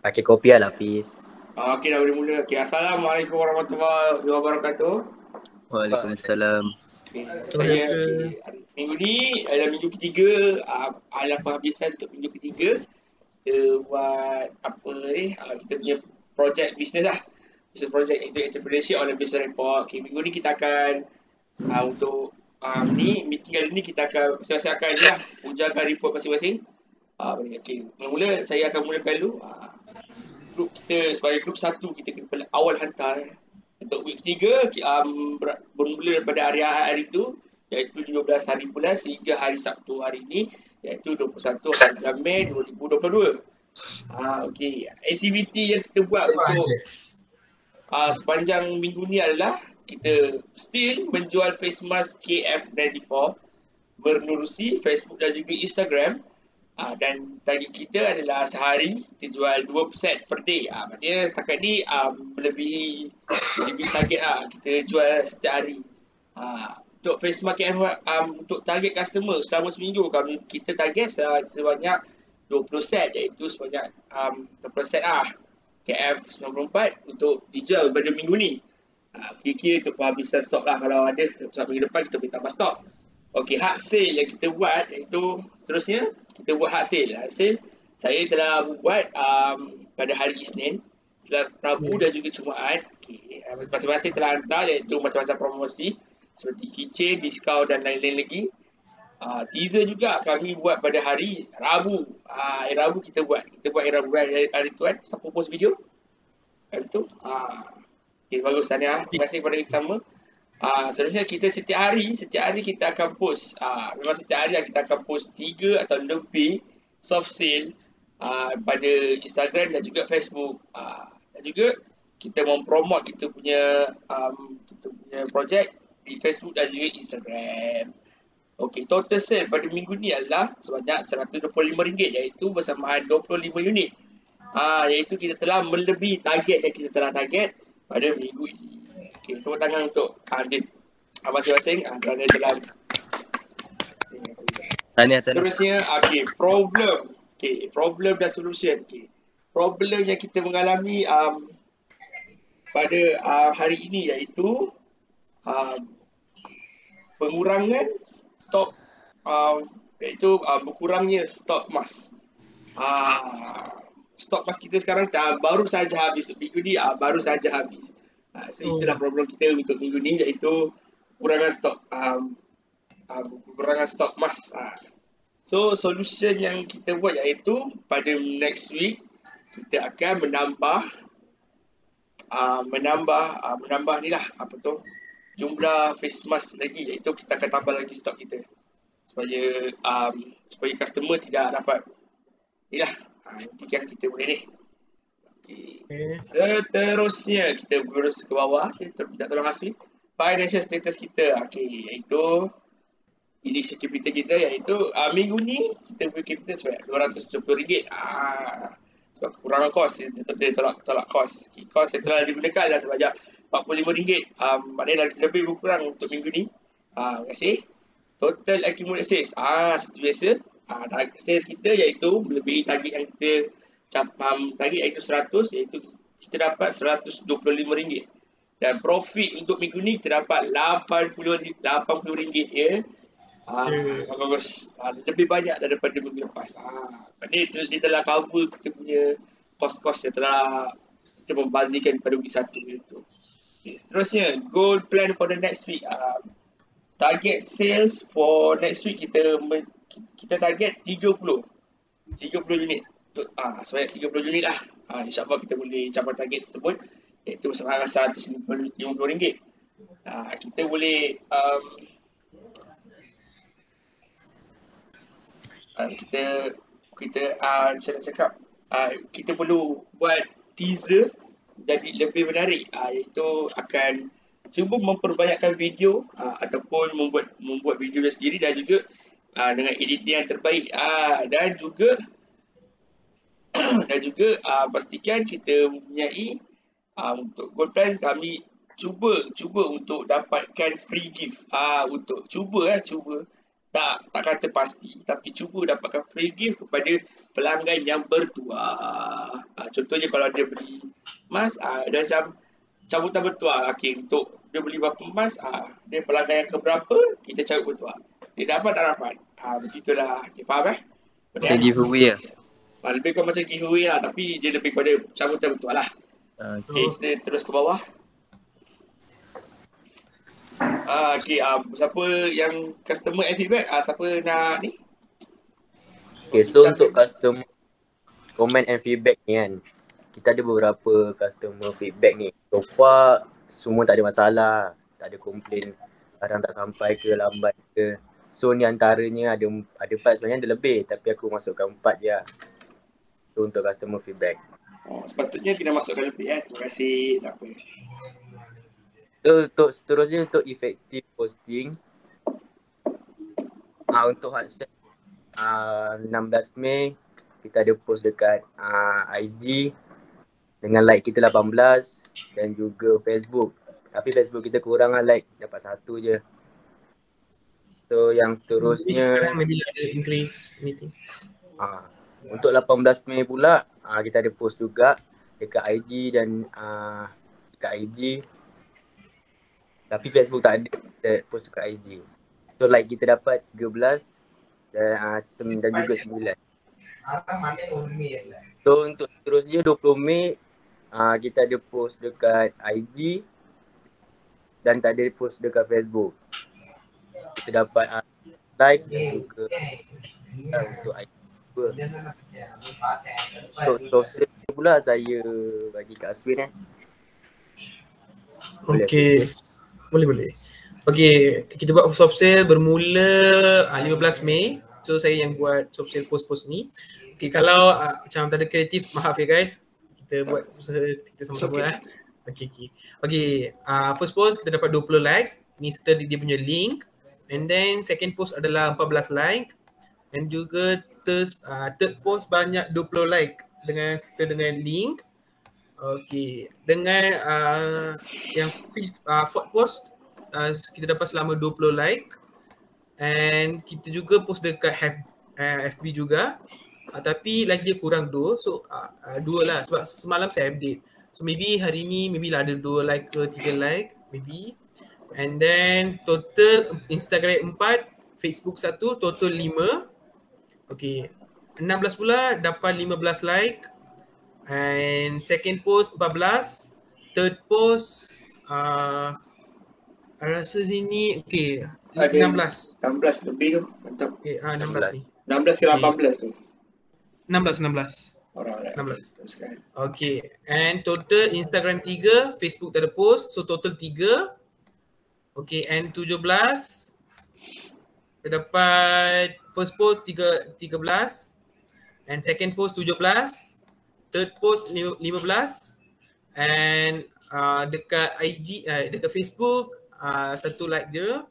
Pakai kopi lah lapis. Ah, Okey dah boleh mula. Okey, Assalamualaikum warahmatullahi wabarakatuh. Waalaikumsalam. Okay. Saya okay. minggu ni adalah minggu ketiga, uh, adalah penghabisan untuk minggu ketiga. Kita buat apa ni, uh, kita punya projek bisnes lah. Business project itu entrepreneurship on a business report. Okay, minggu ni kita akan uh, untuk um, ni, meeting kali ni kita akan masing-masing akan lah, ujarkan report masing-masing. Uh, okay. Mula-mula saya akan mulakan dulu. Uh, grup kita sebagai grup satu kita kena awal hantar eh. untuk week ketiga um, ber- bermula daripada hari-hari itu iaitu 15 hari bulan sehingga hari Sabtu hari ini iaitu 21 bulan Mei 2022. Ah okey, aktiviti yang kita buat untuk uh, sepanjang minggu ni adalah kita still menjual face mask KF94 menerusi Facebook dan juga Instagram Uh, dan target kita adalah sehari kita jual 2 set per day. Uh, maknanya setakat ni um, lebih lebih target lah. Kita jual setiap hari. Uh, untuk face market um, untuk target customer selama seminggu kami kita target sebanyak 20 set iaitu sebanyak um, 20 set lah. KF94 untuk dijual pada minggu ni. Uh, kira-kira untuk penghabisan stok lah kalau ada sampai minggu depan kita boleh tambah stok. Okey, hard sale yang kita buat iaitu seterusnya kita buat. Hard sale saya telah buat um, pada hari Isnin setelah Rabu dan juga Jumaat. Okey, masing-masing telah hantar iaitu macam-macam promosi seperti keychain, diskaun dan lain-lain lagi. Uh, teaser juga kami buat pada hari Rabu. Uh, hari Rabu kita buat. Kita buat hari Rabu hari, hari tu kan. Siapa post video? Hari tu. Uh, okay, bagus Tanya. Terima kasih kepada yang sama. Ah, uh, seterusnya kita setiap hari, setiap hari kita akan post. Ah, uh, memang setiap hari kita akan post tiga atau lebih soft sale uh, pada Instagram dan juga Facebook. Ah, uh, dan juga kita mempromot kita punya um, kita punya projek di Facebook dan juga Instagram. Okey, total sale pada minggu ni adalah sebanyak RM125 iaitu bersamaan 25 unit. Ah, uh, iaitu kita telah melebihi target yang kita telah target pada minggu ini. Okey, tepuk tangan untuk Adit. Abang masing-masing ah, kerana telah Tanya, tanya. Terusnya, okey, problem. Okey, problem dan solution. Okey. Problem yang kita mengalami um, pada uh, hari ini iaitu uh, pengurangan stok uh, iaitu uh, berkurangnya stok emas. Uh, stok emas kita sekarang dah baru saja habis. Minggu ni uh, baru saja habis. Uh, so oh. itulah problem kita untuk minggu ni iaitu kurangan stok um, uh, kurangan stok emas. Uh. So solution yang kita buat iaitu pada next week kita akan menambah uh, menambah uh, menambah ni lah apa tu jumlah face mask lagi iaitu kita akan tambah lagi stok kita supaya um, supaya customer tidak dapat ni lah uh, nanti kan kita boleh ni. Seterusnya kita berus ke bawah. Kita minta tolong Hasri. Financial status kita. Okay. Iaitu initial capital kita iaitu uh, minggu ni kita punya capital sebanyak RM270. Ah, sebab kekurangan kos. Dia, dia tolak, tolak kos. Kos yang telah digunakan adalah sebanyak RM45. Um, maknanya lebih berkurang untuk minggu ni. Ah, terima kasih. Total accumulated sales. Ah, seperti biasa. Ah, sales kita iaitu melebihi target yang kita target iaitu 100 iaitu kita dapat RM125 dan profit untuk minggu ni kita dapat RM80 RM80 ya Ah, yeah. bagus. Ah, lebih banyak daripada minggu lepas. Ah, ini dia telah cover kita punya kos-kos yang telah kita membazirkan pada week satu itu. Okay, seterusnya, goal plan for the next week. Ah, target sales for next week kita kita target 30. 30 unit ah, sebanyak 30 unit lah. Ah, InsyaAllah kita boleh capai target tersebut iaitu sebanyak RM150. Ah, kita boleh um, ah, kita kita ah, macam nak cakap ah, kita perlu buat teaser jadi lebih menarik ah, iaitu akan cuba memperbanyakkan video ah, ataupun membuat membuat video sendiri dan juga ah, dengan editing yang terbaik ah, dan juga dan juga uh, pastikan kita mempunyai uh, untuk gold plan kami cuba cuba untuk dapatkan free gift ah uh, untuk cuba eh cuba tak tak kata pasti tapi cuba dapatkan free gift kepada pelanggan yang bertuah. Ha, contohnya kalau dia beli emas, ha, dia macam cabutan bertuah. Okay, untuk dia beli berapa emas, ha, dia pelanggan yang keberapa, kita cabut bertuah. Dia dapat tak dapat? Ha, begitulah. Okay, faham eh? Macam giveaway lah. Ha, lebih kurang macam giveaway lah tapi dia lebih kepada cabutan bertuah lah. Ah, Okay, kita terus ke bawah. Ah, okay, ah, siapa yang customer and feedback? Ah, siapa nak ni? Okay, so untuk customer comment and feedback ni kan, kita ada beberapa customer feedback ni. So far, semua tak ada masalah. Tak ada komplain barang tak sampai ke, lambat ke. So ni antaranya ada ada part sebenarnya ada lebih tapi aku masukkan empat je lah. So untuk customer feedback. Oh, sepatutnya kena masukkan lebih eh. Terima kasih. Tak apa. So untuk seterusnya untuk effective posting. Ah uh, untuk WhatsApp uh, 16 Mei kita ada post dekat uh, IG dengan like kita 18 dan juga Facebook. Tapi Facebook kita kurang lah like dapat satu je. So yang Maybe sekarang seterusnya maybe ada increase anything. uh, untuk 18 Mei pula uh, kita ada post juga dekat IG dan uh, dekat IG tapi Facebook tak ada kita post dekat IG. So like kita dapat 13 dan uh, sem- dan juga 9. So untuk seterusnya 20 Mei uh, kita ada post dekat IG dan tak ada post dekat Facebook. Kita dapat uh, likes dan juga uh, untuk IG. Untuk soft sale pula saya bagi kat Aswin eh. Boleh. Okay. Boleh boleh. Okay, kita buat soft sale bermula uh, 15 Mei. So saya yang buat soft sale post-post ni. Okay, kalau uh, macam tak ada kreatif, maaf ya guys. Kita buat usaha kita sama-sama Okay. lah. Okay, okay. Okay, uh, first post kita dapat 20 likes. Ni serta dia punya link. And then second post adalah 14 like. And juga third, uh, third post banyak 20 like dengan serta dengan link. Okay, dengan uh, yang fifth, uh, fourth post uh, kita dapat selama 20 like. And kita juga post dekat F, uh, FB juga. Uh, tapi like dia kurang dua so uh, uh, dua lah. Sebab semalam saya update. So maybe hari ni maybe lah ada dua like ke tiga like. Maybe. And then total Instagram 4 Facebook satu total 5 okay 16 pula dapat 15 like and second post 14 third post uh, rasa sini okay Ada 16 16 lebih tu. Mantap. okay ah 16 ni 16 ke 18 tu. 16 16 Alright. 16 Teruskan. Okay, and total Instagram 3, Facebook tak ada post, so total 3. Okay, and 17 kita dapat first post 3, 13 and second post 17, third post lim- 15 and uh, dekat IG, uh, dekat Facebook uh, satu like je.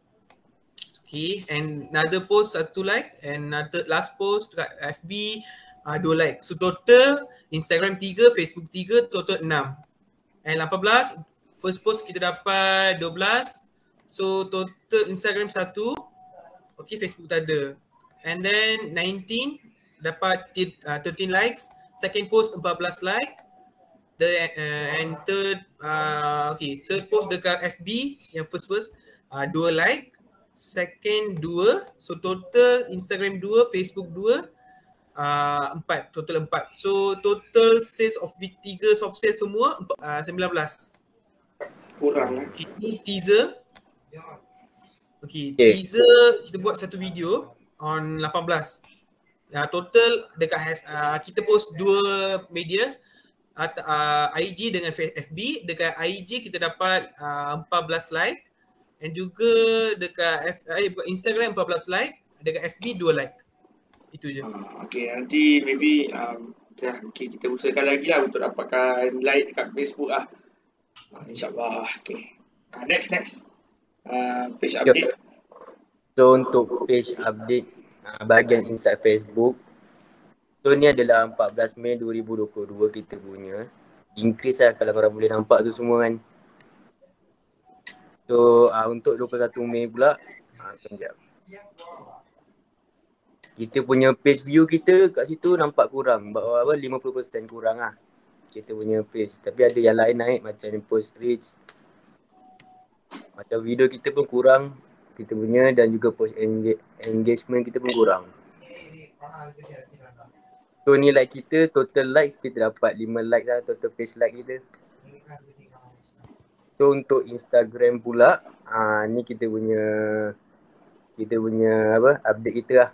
Okay, and another post satu like and another last post dekat FB uh, dua like. So total Instagram 3, Facebook 3, total 6. And 18, first post kita dapat 12. So total Instagram 1, okay Facebook tak ada. And then 19 dapat uh, 13 likes. Second post 14 like. The, uh, and third, uh, okay, third post dekat FB yang first post uh, 2 like. Second 2, so total Instagram 2, Facebook 2, uh, empat, total empat. So total sales of big tiga soft sale semua uh, 19. Kurang. eh. Okay, ni teaser. Okay, Okay. teaser kita buat satu video on 18. Uh, total dekat uh, kita post dua media uh, uh, IG dengan FB. Dekat IG kita dapat uh, 14 like and juga dekat F, eh, bukan Instagram 14 like, dekat FB 2 like. Itu je. Ah, okay, nanti maybe um, dah, okay, kita usahakan lagi lah untuk dapatkan like dekat Facebook lah. Ah, InsyaAllah. Okay. Ah, next, next. Uh, page update. So untuk page update uh, bahagian inside Facebook So ni adalah 14 Mei 2022 kita punya Increase lah kalau korang boleh nampak tu semua kan So uh, untuk 21 Mei pula uh, Sekejap kita punya page view kita kat situ nampak kurang. Bahawa apa 50% kurang lah. Kita punya page. Tapi ada yang lain naik macam post reach. Macam video kita pun kurang. Kita punya dan juga post engagement kita pun kurang. So ni like kita total likes kita dapat 5 like lah total page like kita. So untuk Instagram pula uh, ni kita punya kita punya apa update kita lah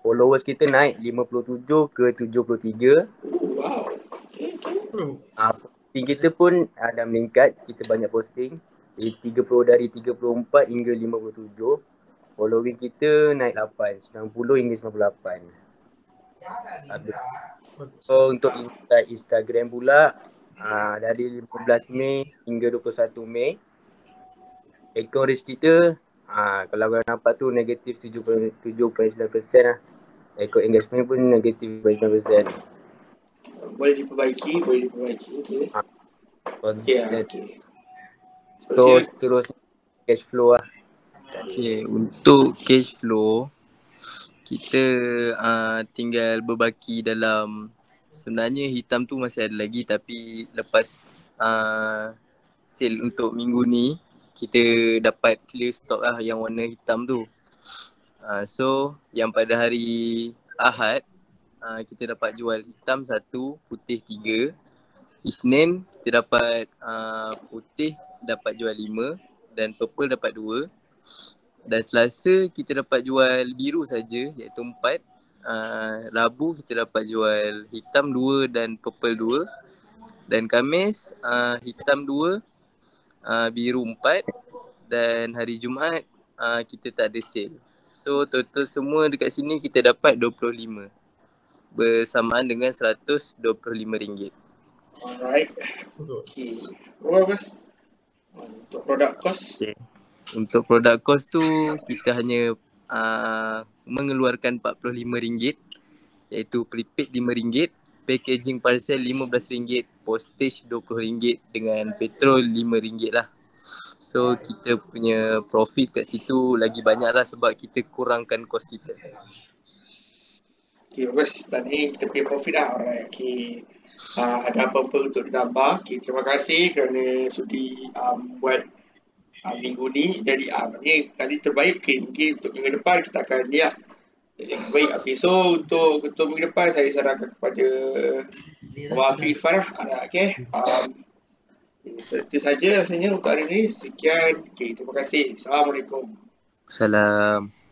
followers kita naik 57 ke 73. Wow. Okay, okay. Uh, posting kita pun ada meningkat. Kita banyak posting. Dari 30 dari 34 hingga 57. Following kita naik 8. 90 hingga 98. So untuk Insta Instagram pula uh, dari 15 Mei hingga 21 Mei account reach kita uh, kalau korang nampak tu negatif 7.9% lah Echo engagement pun negatif 5%. Boleh diperbaiki, boleh diperbaiki. Okay. Ha. Okay, okay. So, terus cash flow lah. Okay, untuk cash flow, kita uh, tinggal berbaki dalam sebenarnya hitam tu masih ada lagi tapi lepas uh, sale untuk minggu ni kita dapat clear stock lah yang warna hitam tu. Uh, so yang pada hari Ahad uh, kita dapat jual hitam satu, putih tiga. Isnin kita dapat uh, putih dapat jual lima dan purple dapat dua. Dan Selasa kita dapat jual biru saja iaitu empat. Uh, Rabu kita dapat jual hitam dua dan purple dua. Dan Kamis uh, hitam dua, uh, biru empat. Dan hari Jumaat uh, kita tak ada sale. So total semua dekat sini kita dapat 25 bersamaan dengan RM125. Alright. Okay. Berapa bos? Untuk produk kos? Okay. Untuk produk kos tu kita hanya uh, mengeluarkan RM45 iaitu prepaid RM5, packaging parcel RM15, postage RM20 dengan petrol RM5 lah. So kita punya profit kat situ lagi banyak lah sebab kita kurangkan kos kita. Okay, bagus. Dan ni kita punya profit lah. Alright, okay. Uh, ada apa-apa untuk ditambah. Okay, terima kasih kerana sudi um, buat uh, minggu ni. Jadi, uh, ni kali terbaik. Okay, mungkin untuk minggu depan kita akan ni lah. Jadi, baik. Okay, so untuk, untuk minggu depan saya sarankan kepada Abang Afiq Irfan lah. Okay. Um, itu saja rasanya untuk hari ini. Sekian. Okay, terima kasih. Assalamualaikum. Salam.